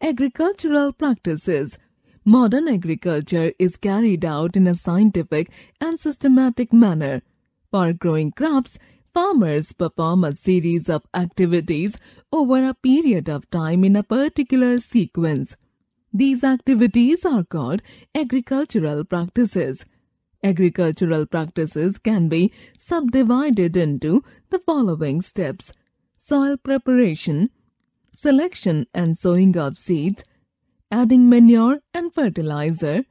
Agricultural practices. Modern agriculture is carried out in a scientific and systematic manner. For growing crops, farmers perform a series of activities over a period of time in a particular sequence. These activities are called agricultural practices. Agricultural practices can be subdivided into the following steps soil preparation, selection and sowing of seeds, adding manure and fertilizer,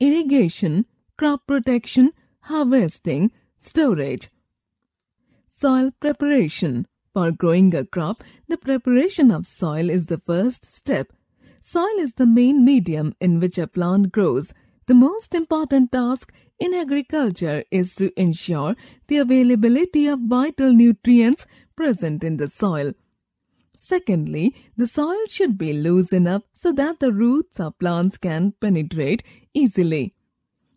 irrigation, crop protection, harvesting, storage. Soil preparation. For growing a crop, the preparation of soil is the first step. Soil is the main medium in which a plant grows. The most important task in agriculture is to ensure the availability of vital nutrients present in the soil. Secondly, the soil should be loose enough so that the roots of plants can penetrate easily.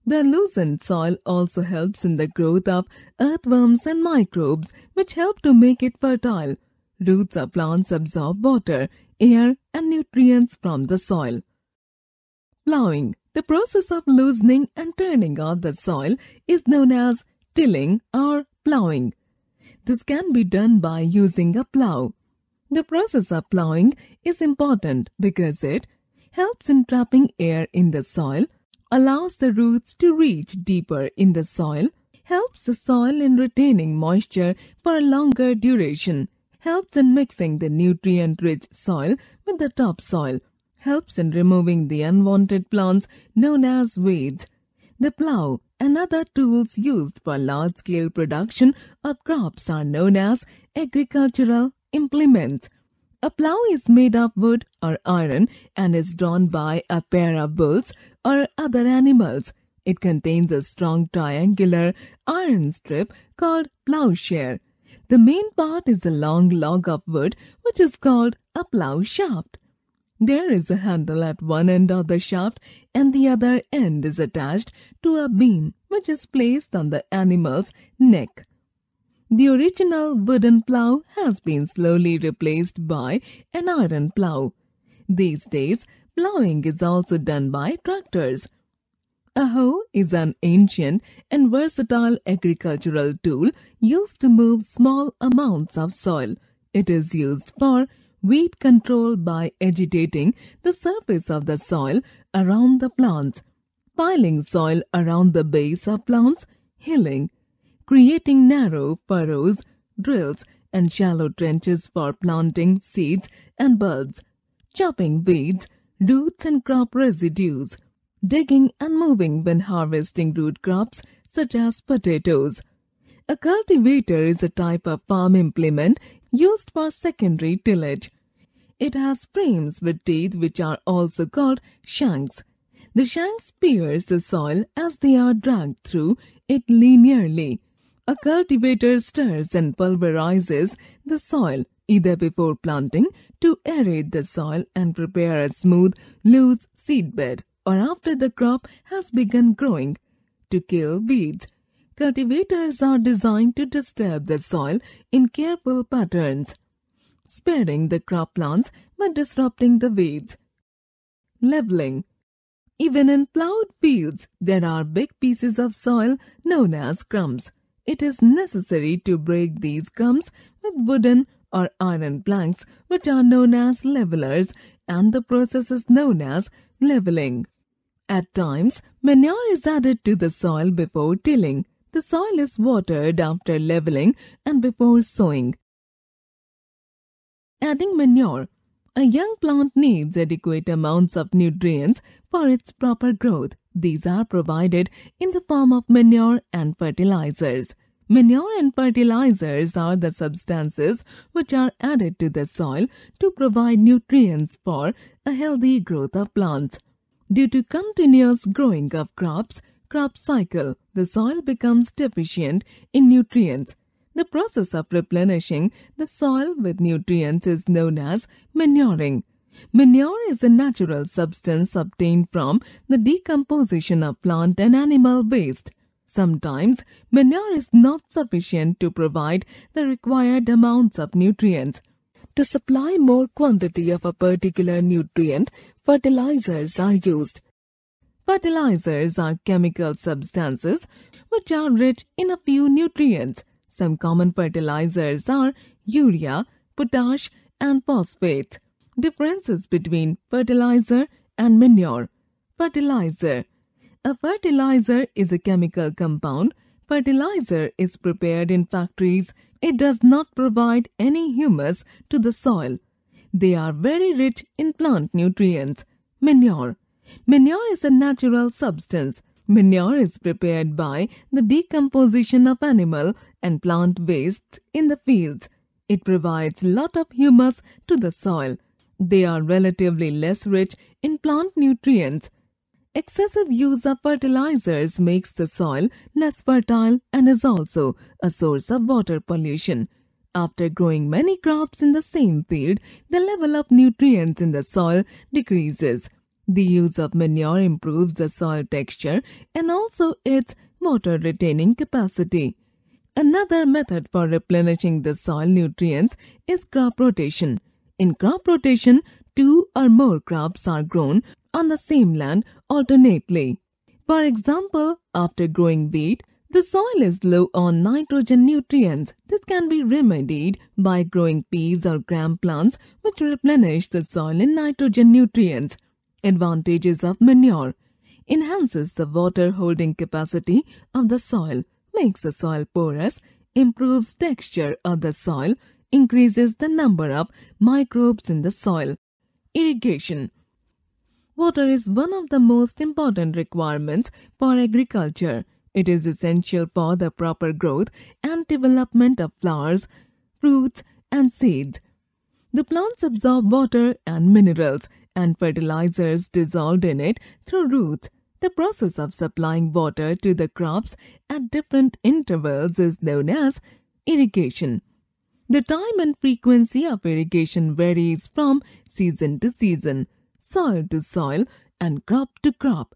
The loosened soil also helps in the growth of earthworms and microbes, which help to make it fertile. Roots of plants absorb water, air, and nutrients from the soil. Plowing. The process of loosening and turning out the soil is known as tilling or plowing. This can be done by using a plow. The process of plowing is important because it helps in trapping air in the soil, allows the roots to reach deeper in the soil, helps the soil in retaining moisture for a longer duration, helps in mixing the nutrient-rich soil with the topsoil, helps in removing the unwanted plants known as weeds. The plow and other tools used for large-scale production of crops are known as agricultural implements. A plow is made of wood or iron and is drawn by a pair of bulls or other animals. It contains a strong triangular iron strip called plowshare. The main part is a long log of wood which is called a plow shaft. There is a handle at one end of the shaft and the other end is attached to a beam which is placed on the animal's neck. The original wooden plow has been slowly replaced by an iron plow. These days, plowing is also done by tractors. A hoe is an ancient and versatile agricultural tool used to move small amounts of soil. It is used for weed control by agitating the surface of the soil around the plants, piling soil around the base of plants, hilling, creating narrow furrows, drills, and shallow trenches for planting seeds and bulbs, chopping weeds, roots and crop residues, digging and moving when harvesting root crops such as potatoes. A cultivator is a type of farm implement used for secondary tillage. It has frames with teeth which are also called shanks. The shanks pierce the soil as they are dragged through it linearly. A cultivator stirs and pulverizes the soil either before planting to aerate the soil and prepare a smooth, loose seedbed or after the crop has begun growing to kill weeds. Cultivators are designed to disturb the soil in careful patterns, sparing the crop plants but disrupting the weeds. Leveling Even in plowed fields, there are big pieces of soil known as crumbs. It is necessary to break these crumbs with wooden or iron planks which are known as levelers and the process is known as leveling. At times, manure is added to the soil before tilling. The soil is watered after leveling and before sowing. Adding manure. A young plant needs adequate amounts of nutrients for its proper growth. These are provided in the form of manure and fertilizers. Manure and fertilizers are the substances which are added to the soil to provide nutrients for a healthy growth of plants. Due to continuous growing of crops, crop cycle, the soil becomes deficient in nutrients. The process of replenishing the soil with nutrients is known as manuring. Manure is a natural substance obtained from the decomposition of plant and animal waste. Sometimes manure is not sufficient to provide the required amounts of nutrients. To supply more quantity of a particular nutrient, fertilizers are used. Fertilizers are chemical substances which are rich in a few nutrients. Some common fertilizers are urea, potash, and phosphate. Differences between fertilizer and manure. Fertilizer. A fertilizer is a chemical compound. Fertilizer is prepared in factories. It does not provide any humus to the soil. They are very rich in plant nutrients. Manure. Manure is a natural substance. Manure is prepared by the decomposition of animal and plant waste in the fields. It provides lot of humus to the soil. They are relatively less rich in plant nutrients. Excessive use of fertilizers makes the soil less fertile and is also a source of water pollution. After growing many crops in the same field, the level of nutrients in the soil decreases. The use of manure improves the soil texture and also its water retaining capacity. Another method for replenishing the soil nutrients is crop rotation. In crop rotation, two or more crops are grown on the same land alternately. For example, after growing wheat, the soil is low on nitrogen nutrients. This can be remedied by growing peas or gram plants which replenish the soil in nitrogen nutrients. Advantages of manure enhances the water holding capacity of the soil, makes the soil porous, improves texture of the soil, increases the number of microbes in the soil. Irrigation Water is one of the most important requirements for agriculture. It is essential for the proper growth and development of flowers, fruits, and seeds. The plants absorb water and minerals and fertilizers dissolved in it through roots. The process of supplying water to the crops at different intervals is known as irrigation. The time and frequency of irrigation varies from season to season soil to soil, and crop to crop.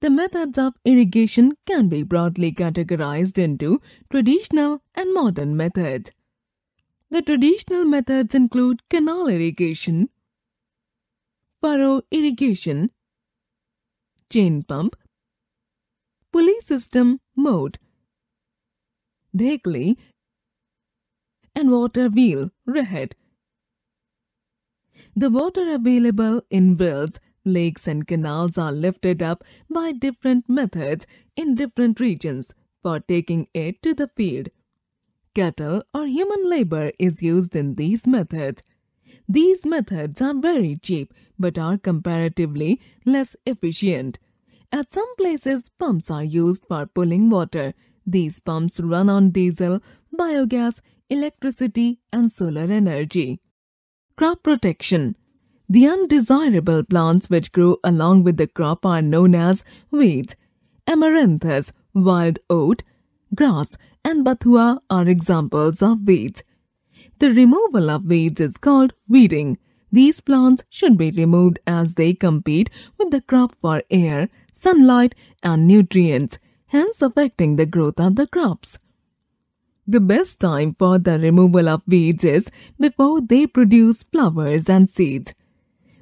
The methods of irrigation can be broadly categorized into traditional and modern methods. The traditional methods include canal irrigation, furrow irrigation, chain pump, pulley system moat, dhekli, and water wheel rahat. The water available in wells, lakes and canals are lifted up by different methods in different regions for taking it to the field. Cattle or human labor is used in these methods. These methods are very cheap but are comparatively less efficient. At some places, pumps are used for pulling water. These pumps run on diesel, biogas, electricity, and solar energy. Crop protection. The undesirable plants which grow along with the crop are known as weeds. Amaranthus, wild oat, grass, and bathua are examples of weeds. The removal of weeds is called weeding. These plants should be removed as they compete with the crop for air, sunlight, and nutrients, hence affecting the growth of the crops. The best time for the removal of weeds is before they produce flowers and seeds.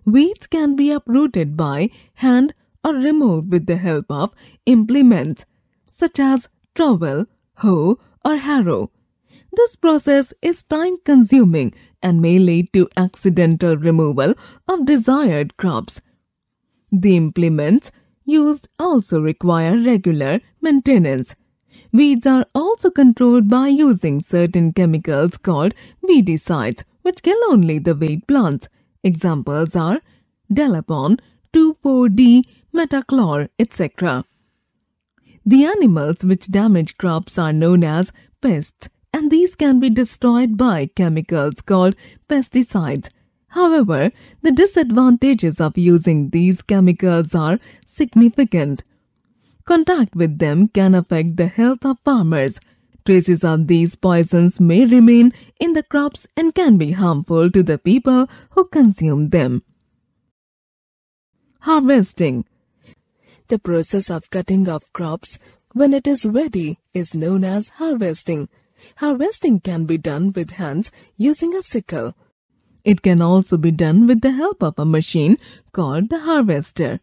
Weeds can be uprooted by hand or removed with the help of implements such as trowel, hoe, or harrow. This process is time consuming and may lead to accidental removal of desired crops. The implements used also require regular maintenance. Weeds are also controlled by using certain chemicals called weedicides, which kill only the weed plants. Examples are Dalapon, 2,4-D, Metachlor, etc. The animals which damage crops are known as pests and these can be destroyed by chemicals called pesticides. However, the disadvantages of using these chemicals are significant. Contact with them can affect the health of farmers. Traces of these poisons may remain in the crops and can be harmful to the people who consume them. Harvesting The process of cutting off crops when it is ready is known as harvesting. Harvesting can be done with hands using a sickle. It can also be done with the help of a machine called the harvester.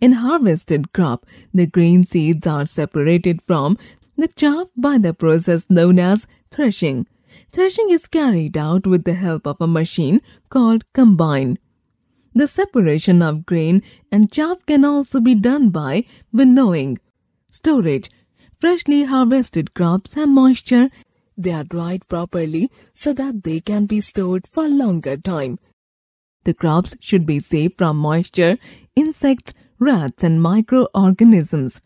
In harvested crop, the grain seeds are separated from the chaff by the process known as threshing. Threshing is carried out with the help of a machine called combine. The separation of grain and chaff can also be done by winnowing. Storage. Freshly harvested crops have moisture. They are dried properly so that they can be stored for longer time. The crops should be safe from moisture, insects, rats and microorganisms.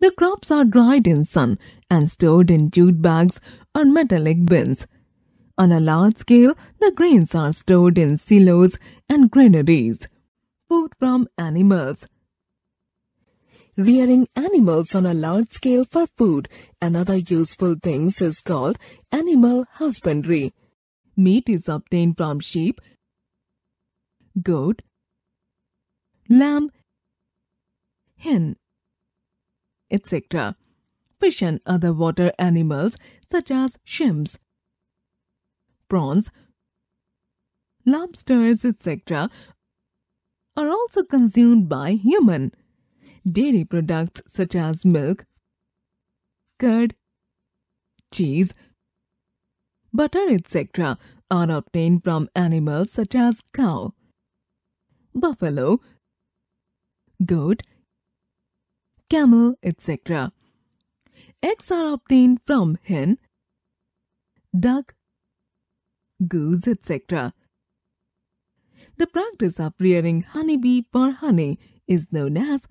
The crops are dried in sun and stored in jute bags or metallic bins. On a large scale, the grains are stored in silos and granaries. Food from animals. Rearing animals on a large scale for food and other useful things is called animal husbandry. Meat is obtained from sheep, goat, lamb, hen, etc. Fish and other water animals such as shrimps, prawns, lobsters, etc. are also consumed by human. Dairy products such as milk, curd, cheese, butter, etc. are obtained from animals such as cow, buffalo, goat, camel, etc. Eggs are obtained from hen, duck, goose, etc. The practice of rearing honeybee for honey is known as